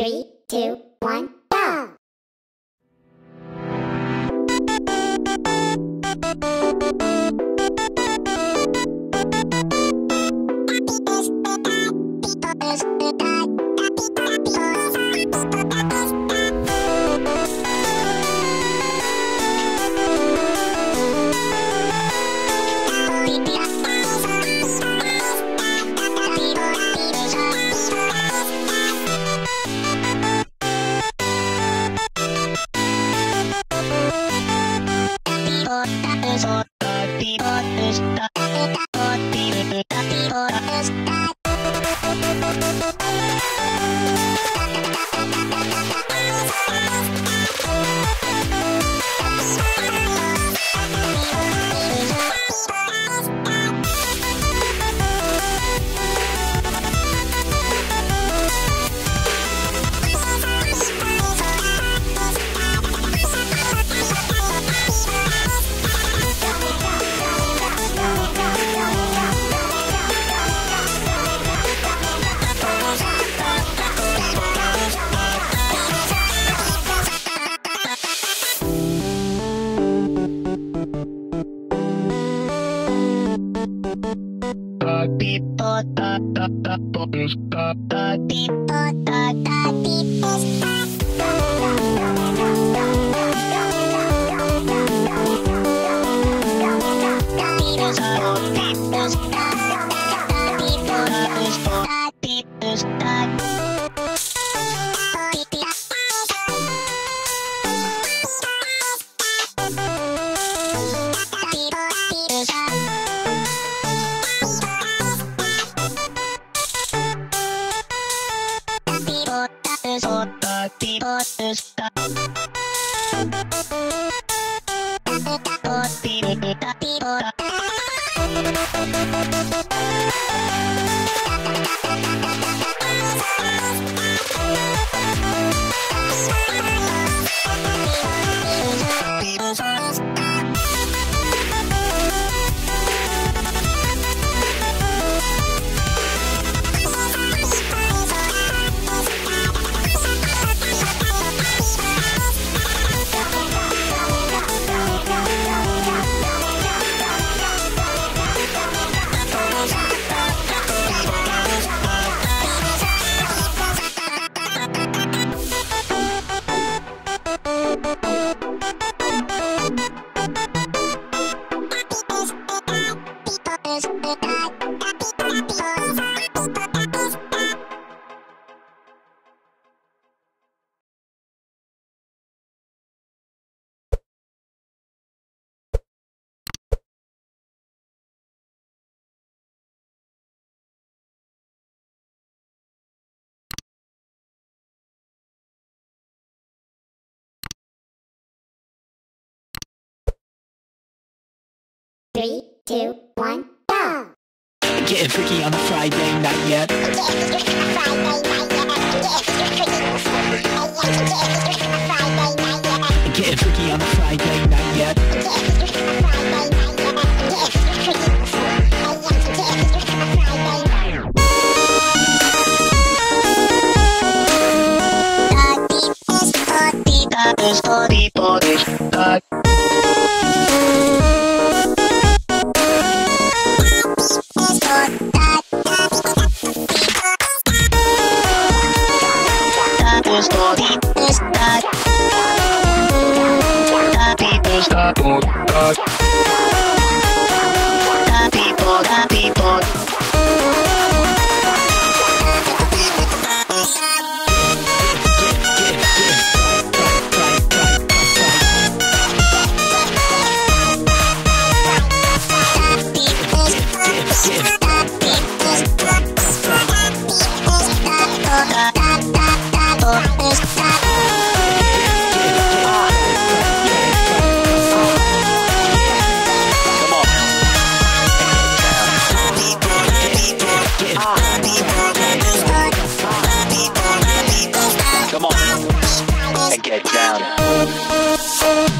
Three, two, one, people, the people, the people, the people. Thank you. Three, two, one, go! Getting freaky on a Friday night yet. Getting freaky on a Friday night yet. Three, get down.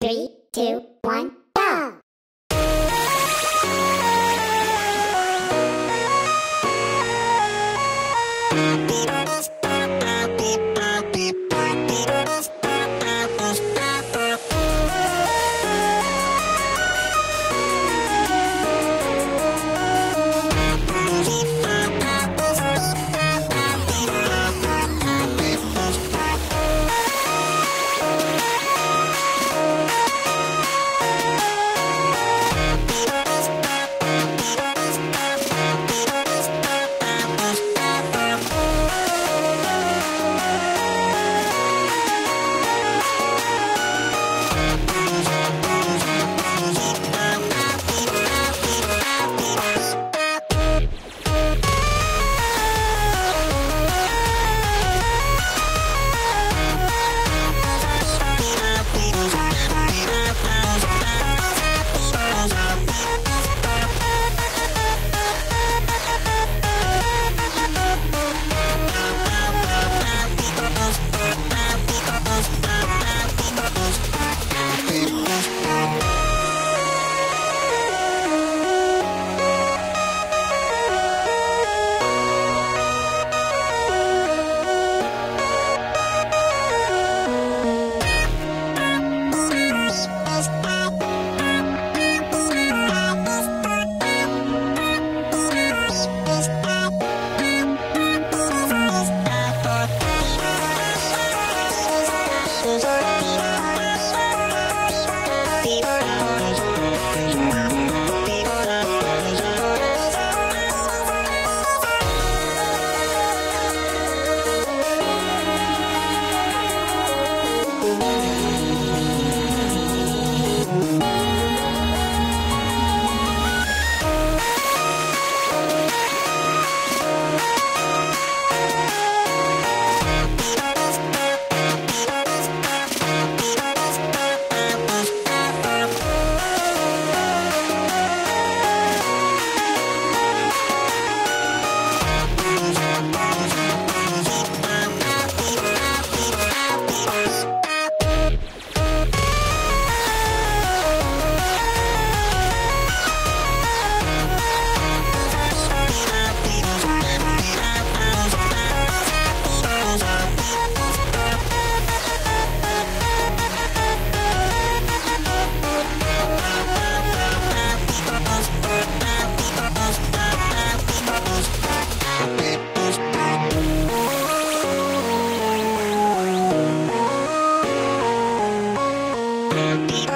Three, two, one.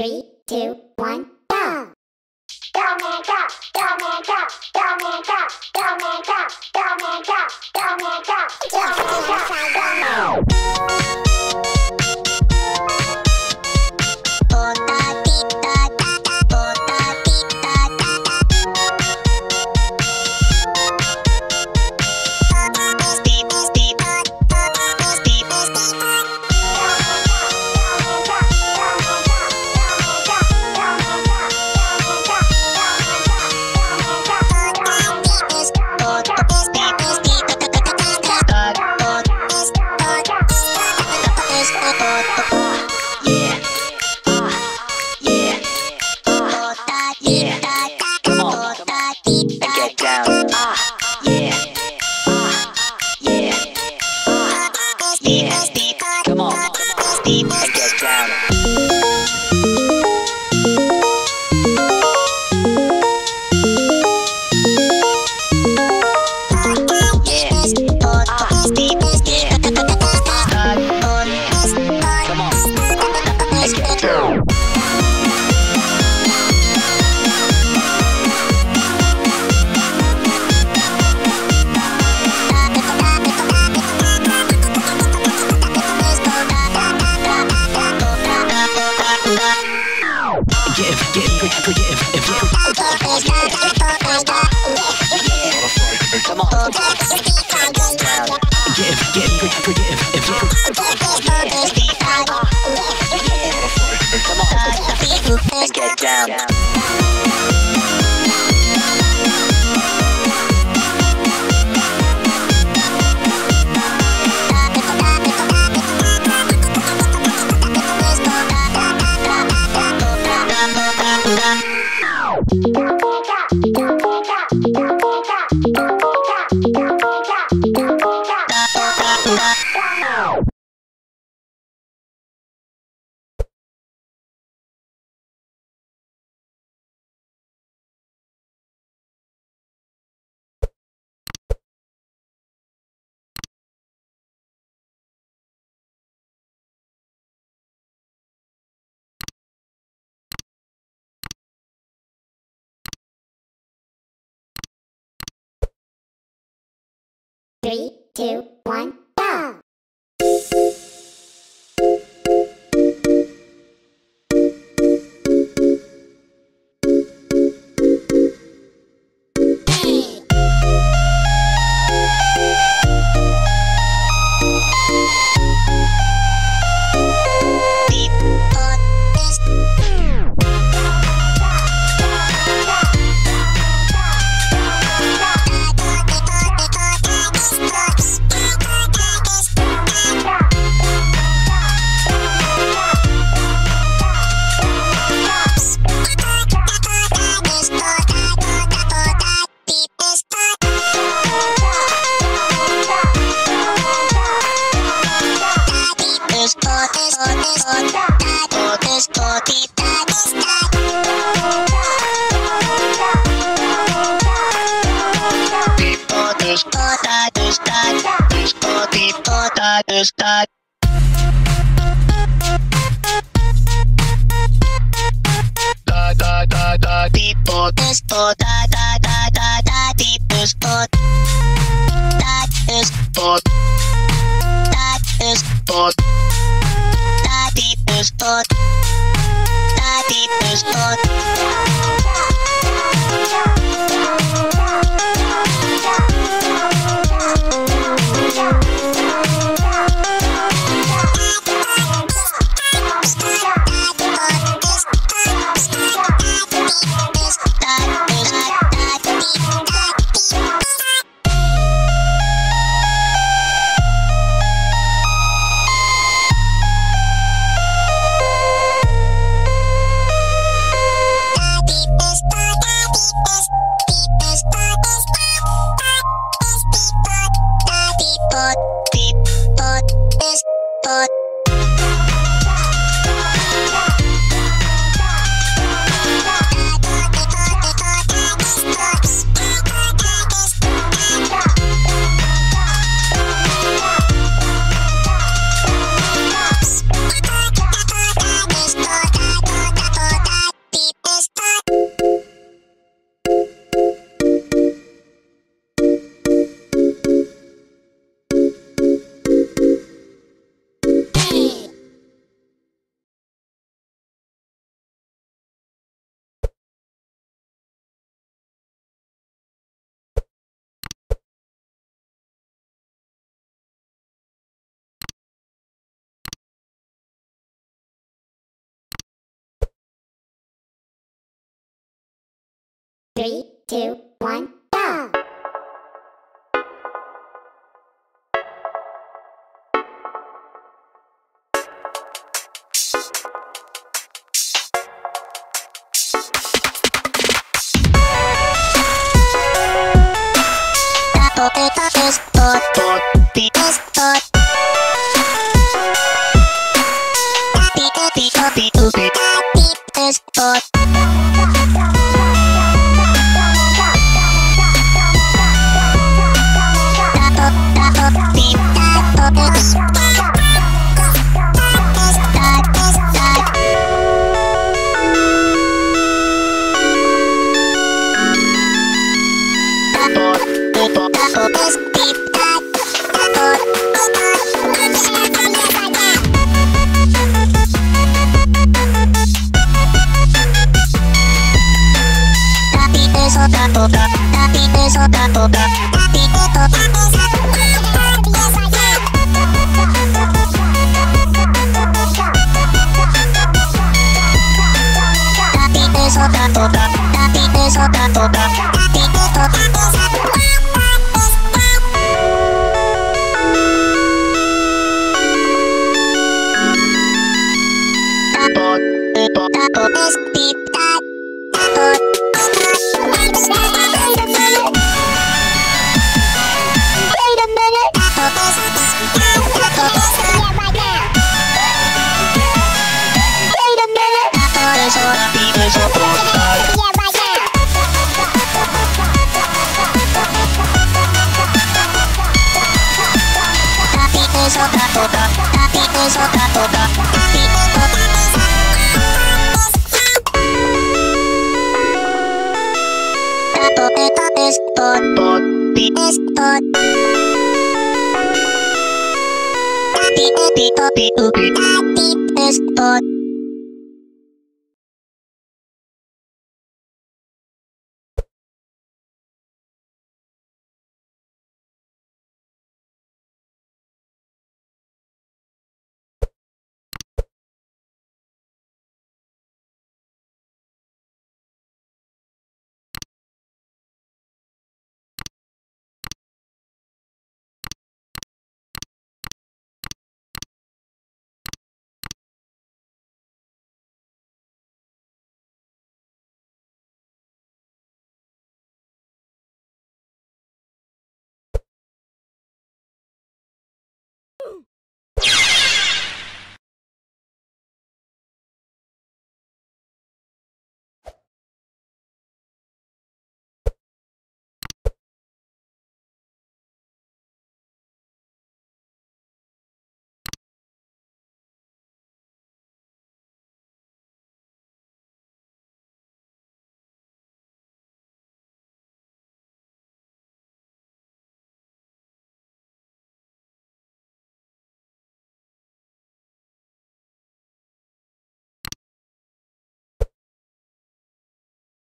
Three, two, one, go! Go, man, go! Go, man, go! Go, man, go! Go, man, go! Go, Domingo, go! Go, Domingo, go! Go, Domingo, go! Jam. Three, two, one. just got. Da da That. That. Three, two, one, go! Beep, beep, beep,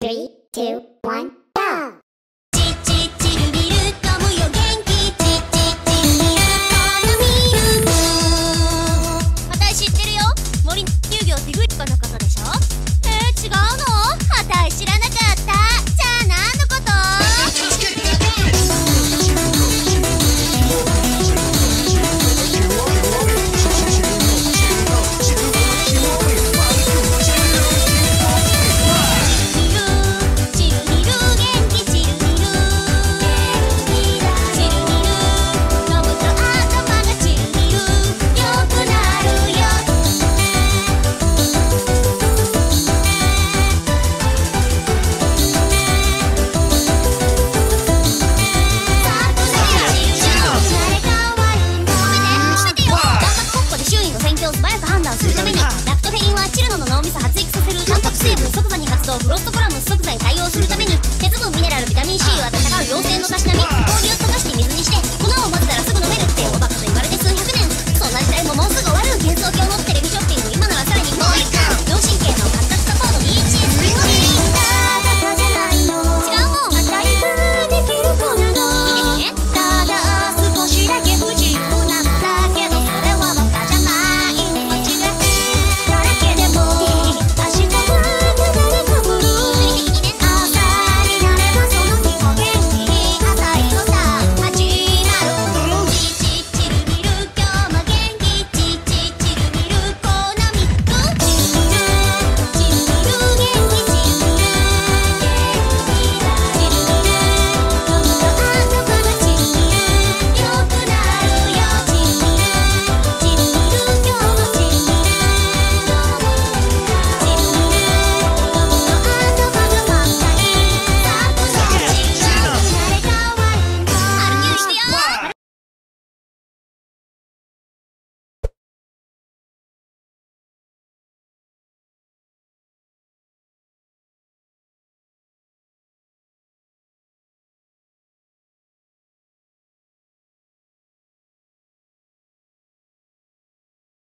Three, two, one,